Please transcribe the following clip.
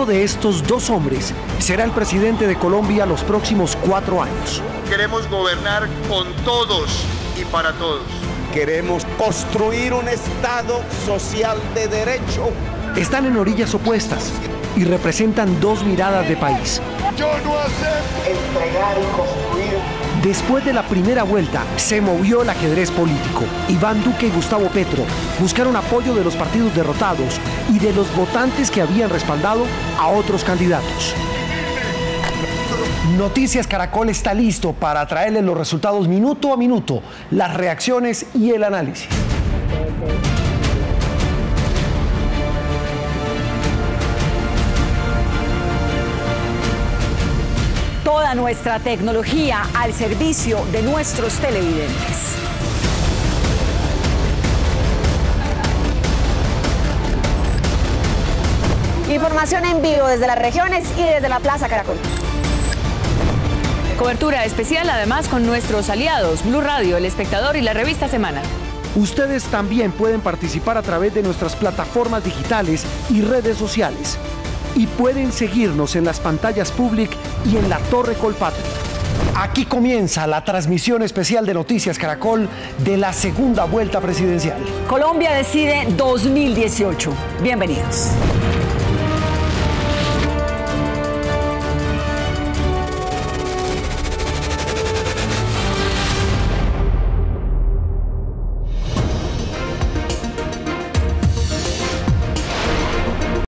uno de estos dos hombres será el presidente de Colombia los próximos cuatro años. Queremos gobernar con todos y para todos. Queremos construir un Estado social de derecho. Están en orillas opuestas y representan dos miradas de país. Yo no acepto entregar y construir. Después de la primera vuelta, se movió el ajedrez político. Iván Duque y Gustavo Petro buscaron apoyo de los partidos derrotados y de los votantes que habían respaldado a otros candidatos. Noticias Caracol está listo para traerles los resultados minuto a minuto, las reacciones y el análisis. Toda nuestra tecnología al servicio de nuestros televidentes. Información en vivo desde las regiones y desde la Plaza Caracol. Cobertura especial además con nuestros aliados, Blue Radio, El Espectador y la revista Semana. Ustedes también pueden participar a través de nuestras plataformas digitales y redes sociales. Y pueden seguirnos en las pantallas Public y en la Torre Colpatria. Aquí comienza la transmisión especial de Noticias Caracol de la segunda vuelta presidencial. Colombia decide 2018. Bienvenidos.